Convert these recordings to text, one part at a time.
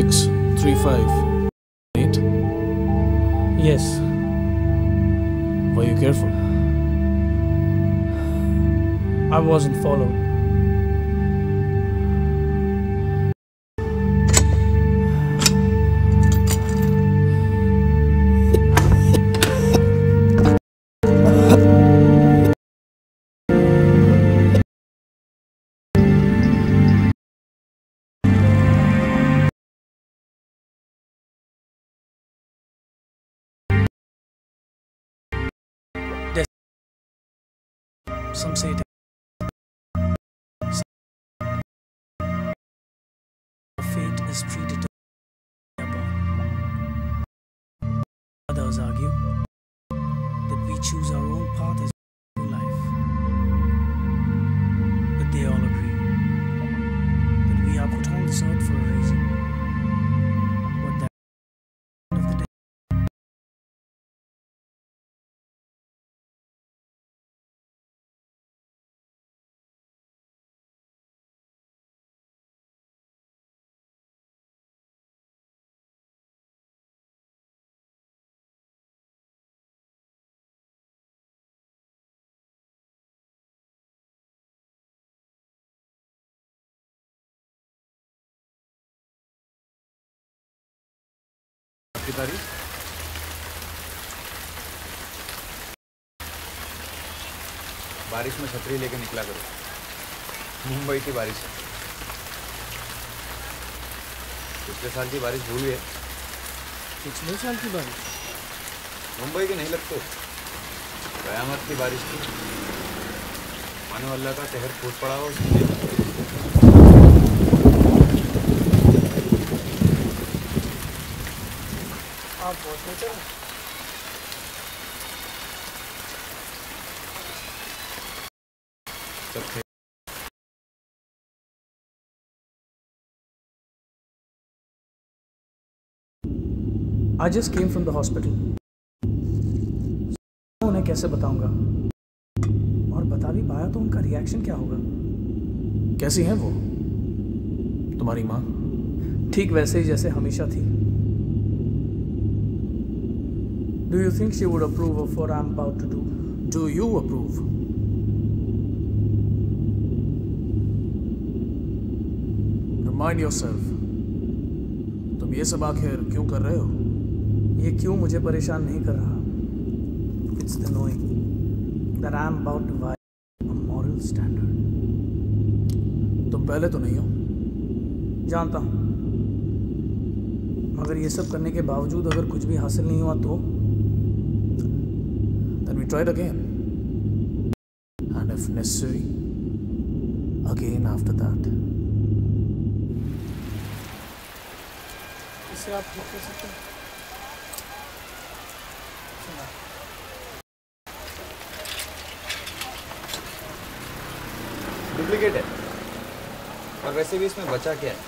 Six three five eight. Yes. Were you careful? I wasn't followed. Some say it. Fate is predetermined. Others argue that we choose our own path तारीख? बारिश में छतरी लेके निकला करो। मुंबई की बारिश। है पिछले साल की बारिश भूल गए। पिछले साल की बारिश? मुंबई के नहीं लगते। कयामत की बारिश थी। मानो अल्लाह का कहर फूट पड़ा हो उसके आप बहुत बेहतर हैं। सब थे I just came from the hospital. उन्हें कैसे बताऊँगा? और बता भी पाया तो उनका रिएक्शन क्या होगा? कैसी है वो? तुम्हारी माँ? ठीक वैसे ही जैसे हमेशा थी। You think she would approve of what I am about to do do you approve remind yourself तुम ये सब आखिर क्यों कर रहे हो? ये क्यों मुझे परेशान नहीं कर रहा? It's the knowing that I am about to vile a moral standard तुम पहले तो नहीं हो। जानता हूँ। मगर ये सब करने के बावजूद अगर कुछ भी हासिल नहीं हुआ तो? Then we try it again. And if necessary, again after that. इसे आप ठीक कर सकते हैं डुप्लीकेट है और वैसे भी इसमें बचा क्या है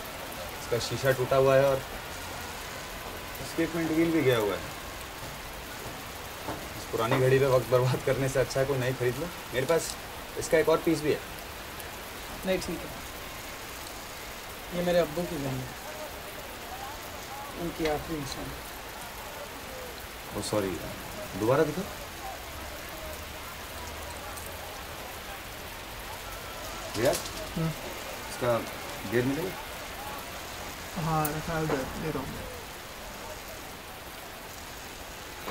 इसका शीशा टूटा हुआ है और स्टेटमेंट व्हील भी गया हुआ है पुरानी घड़ी पे वक्त बर्बाद करने से अच्छा है कोई नई खरीद लो। मेरे पास इसका एक और पीस भी है। नहीं ठीक है। ये मेरे अब्बू की घड़ी है। उनकी आखिरी इंसान ओ सॉरी दोबारा दिखा भैया इसका गेयर मिलेगा? हाँ रखा है उधर। ले रहा हूँ।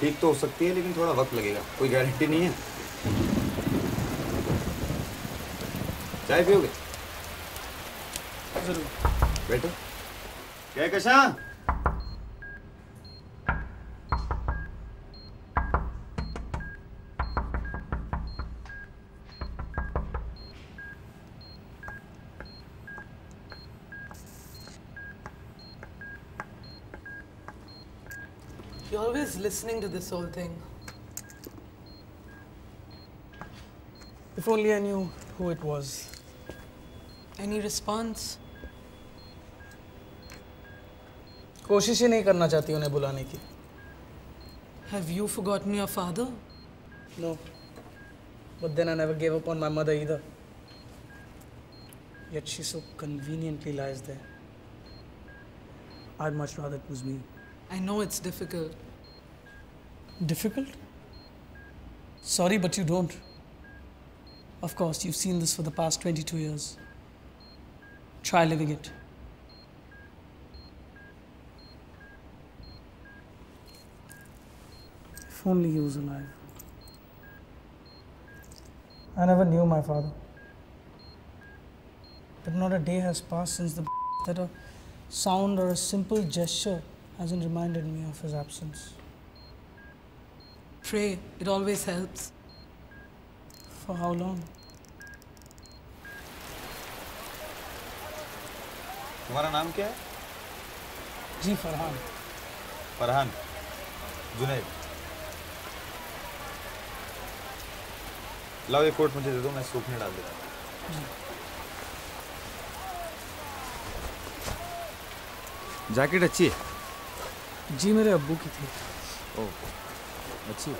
ठीक तो हो सकती है लेकिन थोड़ा वक्त लगेगा। कोई गारंटी नहीं है। चाय पियोगे? ज़रूर। बैठो क्या कशा? You're always listening to this whole thing. If only I knew who it was. Any response? कोशिश ही नहीं करना चाहती उन्हें बुलाने की Have you forgotten your father? No. But then I never gave up on my mother either. Yet she so conveniently lies there. I'd much rather it was me. I know it's difficult. Difficult? Sorry, but you don't. Of course, you've seen this for the past 22 years. Try living it. If only he was alive. I never knew my father. But not a day has passed since the that a sound or a simple gesture hasn't reminded me of his absence. Pray, it always helps. For how long? तुम्हारा नाम क्या है? जी फरहान। फरहान। जुनैद। लाओ ये coat मुझे दे दो मैं सूखने डाल देता हूँ। जैकेट अच्छी है? जी मेरे अब्बू की थी। ओह। अच्छी है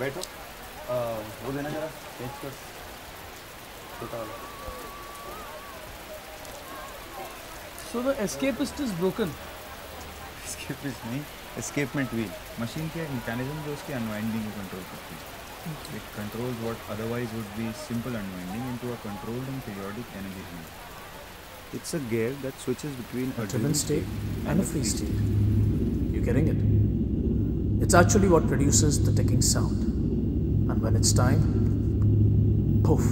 बैठो। आ, वो देना जरा। पेज पर छोटा वाला So the escapist is broken. Escapist नहीं एस्केपमेंट व्हील मशीन के मैकेनिज्म जो उसके अनवाइंडिंग को कंट्रोल करती है। It controls what otherwise would be simple unwinding into a controlled and periodic energy flow It's a gear that switches between A driven state and a free state. You getting it? It's actually what produces the ticking sound. And when it's time, poof.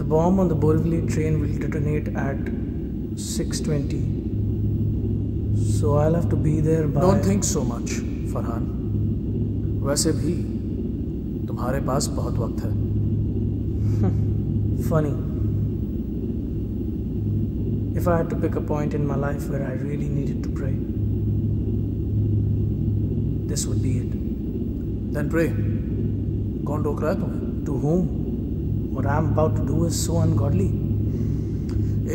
The bomb on the Borivali train will detonate at 6:20. So I'll have to be there by. Don't think so much, Farhan वैसे भी तुम्हारे पास बहुत वक्त है Funny. If I had to pick a point in my life where I really needed to pray, this would be it. Then pray. कौन रोक रहा है तुम्हें To whom? What I'm about to do is so ungodly.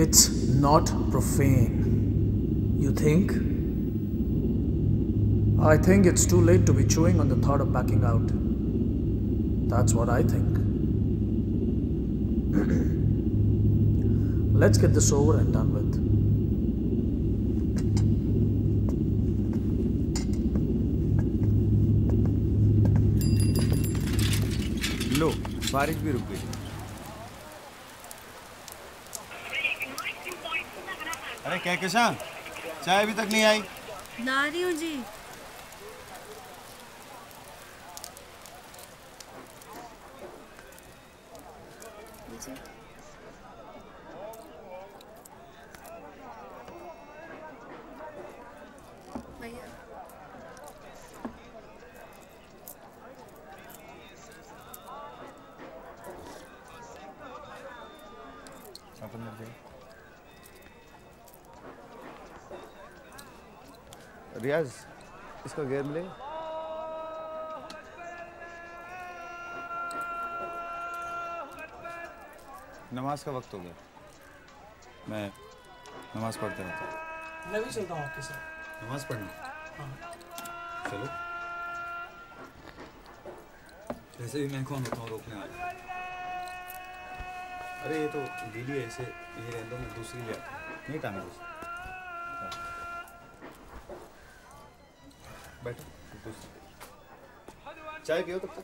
It's not profane. You think? I think it's too late to be chewing on the thought of backing out. That's what I think. Let's get this over and done with. लो बारिश भी रुक गई अरे क्या कैसा चाय अभी तक नहीं आई ला रही हूँ जी। भैया अपन लग जाए रियाज इसका गेयर मिले नमाज़ का वक्त हो गया। मैं नमाज़ पढ़ते रहता हूँ। मैं भी चलता हूँ आपके साथ। नमाज़ पढ़ना? चलो। वैसे भी मैं कौन होता हूँ रोकने वाला? अरे ये तो है इसे ये दो मैं दूसरी ले आता हूँ। नहीं टांगे दूसरी चाय पियो तब तक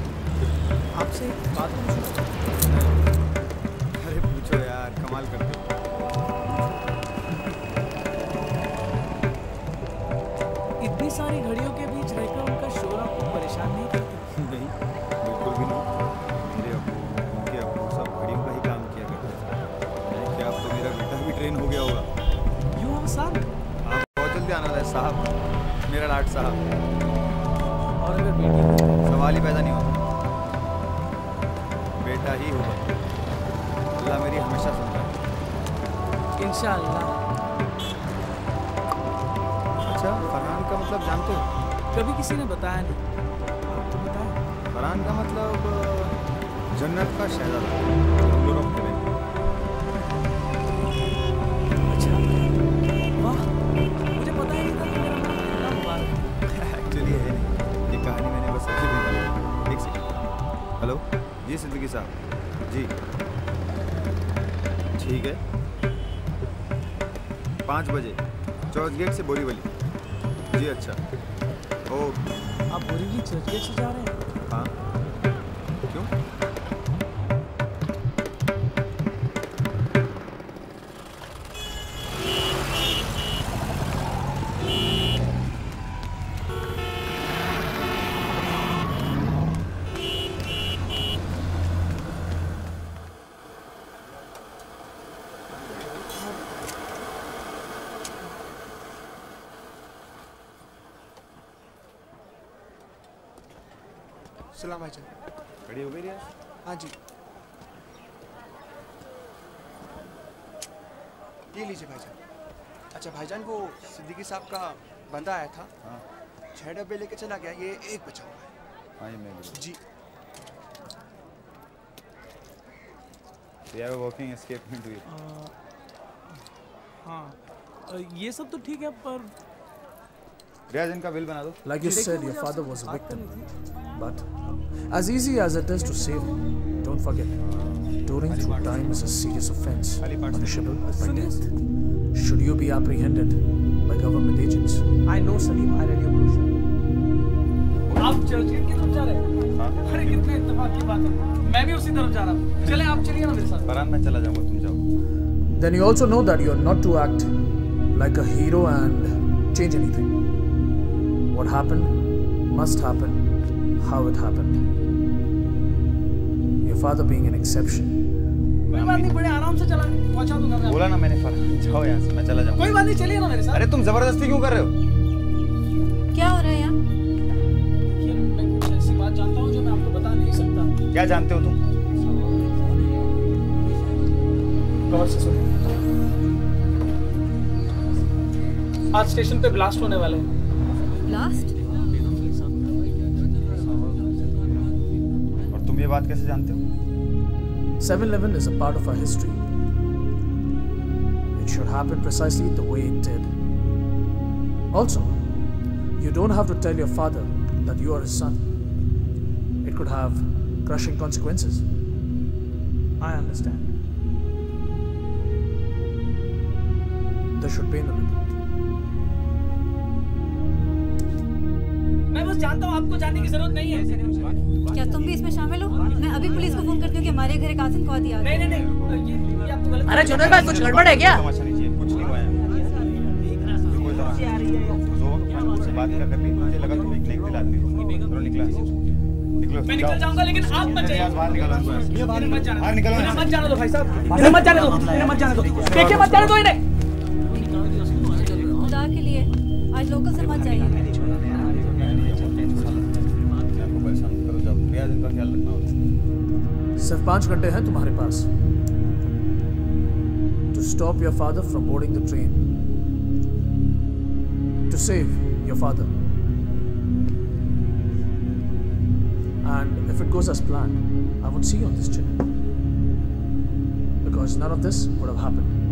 आपसे एक बात पूछूं? अरे पूछो यार कमाल करते हो इतनी सारी घड़ियों के बीच रहकर उनका शोर आपको परेशान नहीं करता? नहीं बिल्कुल भी नहीं। मेरे अब्बू उनके अब्बू सब घड़ियों का ही काम किया करते थे। क्या अब तो मेरा बेटा भी ट्रेन हो गया होगा। यू हैव सन हाँ बहुत जल्दी आना था साहब। मेरा लाट साहब। और अगर बेटी सवाल ही पैदा नहीं होता। बेटा ही होगा। अल्लाह मेरी हमेशा सुनता है इंशाल्लाह मतलब जानते हो? कभी किसी ने बताया नहीं। आपको तो बताया फरहान का मतलब जन्नत का शहजादा। यूरोप अच्छा। मुझे पता एक्चुअली नहीं। ये कहानी मैंने बस अच्छी भी एक हेलो? जी सिद्दीकी साहब। जी। ठीक है। पाँच बजे। चौथ गेट से बोरीवली। जी अच्छा। ओके। आप बोरीवली चर्च गेट से जा रहे हाँ? सलाम भाईजान खड़ी हो गई रियाज? हाँ जी। ये लीजिए भाईजान अच्छा भाईजान वो सिद्दीकी साहब का बंदा आया था। हाँ। छः डब्बे लेके चला गया ये एक बचा हुआ है। हाँ ये मैं जी। We have a working escapement wheel. हाँ अ, ये सब तो ठीक है पर रियाज इनका विल बना दो। Like you said your father was a victim but as easy as it is to save don't forget touring through time is a serious offence punishable by death should you be apprehended by government agents I know Salim I read your portion आप church gate की तरफ़ जा रहे हैं? हाँ। अरे कितने इत्तेफाक की बात है। मैं भी उसी तरफ़ जा रहा हूँ। चलें आप चलिए ना मेरे साथ। बरान मैं चला जाऊँगा तुम जाओ। Then you also know that you are not to act like a hero and change anything What happened must happen. How it happened. Your father being an exception. कोई बात नहीं बड़े आराम से चला। पहुँचा दूँगा मैं बोला ना मैंने फरहान जाओ यहाँ से मैं चला जाऊँगा कोई बात नहीं चलिए ना मेरे साथ। अरे तुम ज़बरदस्ती क्यों कर रहे हो? क्या हो रहा है यहाँ? मैं कुछ ऐसी बात जानता हूँ जो मैं आपको बता नहीं सकता। क्या जानते हो तुम? गौर से सुनो आज स्टेशन पे ब्लास्ट होने वाले हैं। ब्लास्ट और तुम ये बात कैसे जानते हो 7 Eleven is a part of our history. It should happen precisely the way it did. Also, you don't have to tell your father that you are his son. It could have crushing consequences. I understand. There should be no मैं बस जानता हूँ आपको जाने की ज़रूरत नहीं है। क्या तुम भी इसमें शामिल हो? मैं अभी पुलिस को फ़ोन करती हूँ कि हमारे घर एक आतंकवादी आ नहीं नहीं नहीं। ये, ये आप तो गलत अरे जुनैद भाई कुछ गड़बड़ है क्या? कुछ नहीं हुआ है। तुमसे बात क्या कर ली मुझे लगा तुम एक हो। निकला। मैं निकल जाऊँगा लेकिन आप मत जाइए। बाहर निकलो। इन्हें मत जाने बाहर निकलो। इन्हें मत जाने दो भाई साहब। इन्हें मत जाने दो। इन्हें मत जाने दो। देखिए मत जाने दो इन्हें। खुदा के लिए आज लोकल से मत जाइए। रियाज इनका ख्याल रखना होता सिर्फ़ पाँच घंटे हैं तुम्हारे पास stop your father from boarding the train to save your father and if it goes as planned i won't see you on this chair because none of this would have happened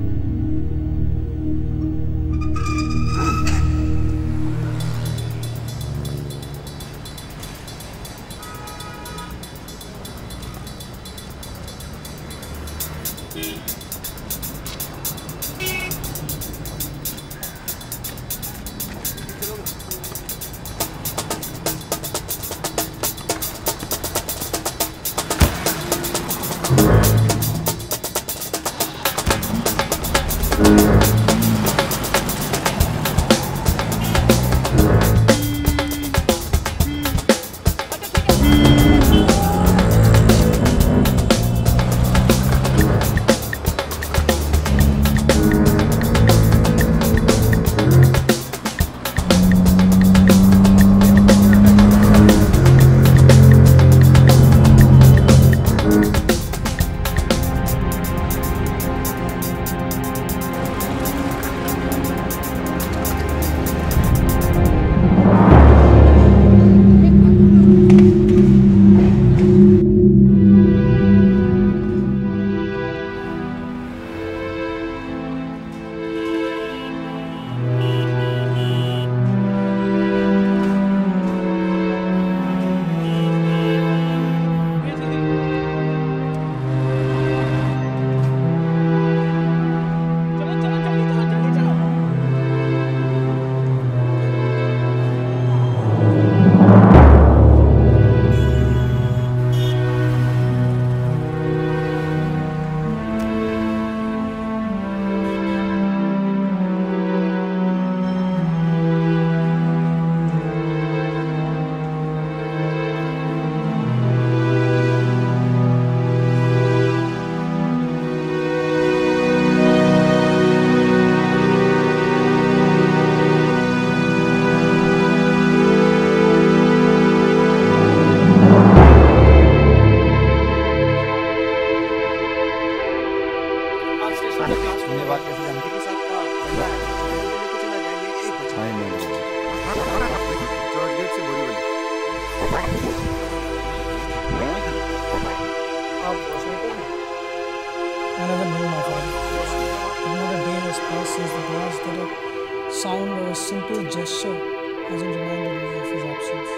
A onde manda ele ia fugir absurdo.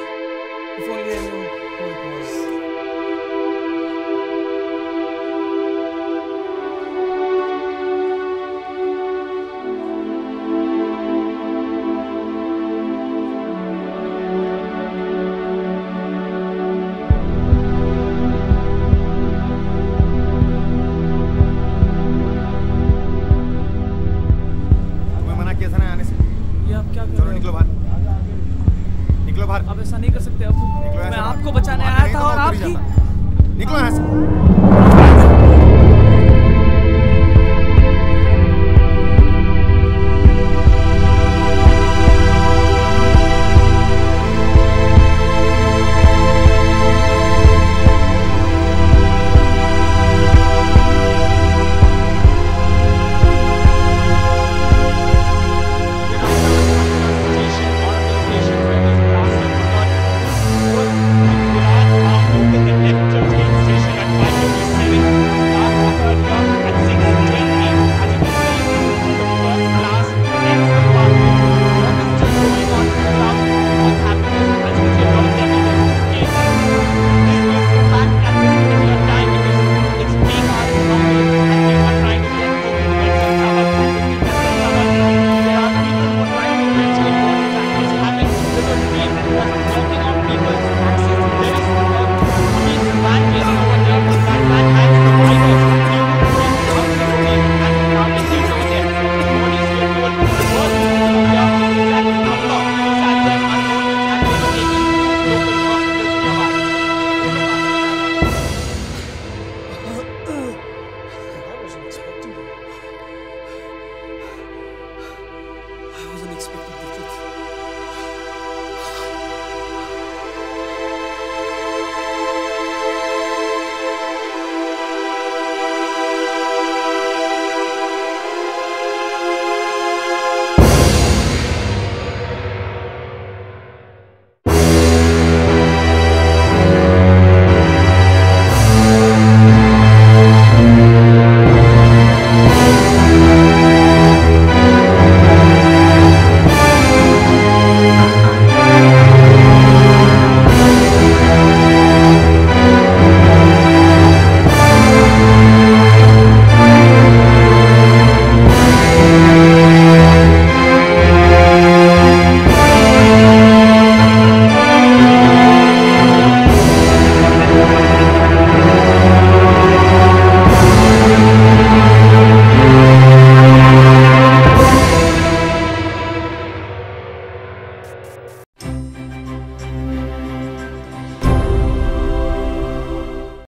Vou ler meu.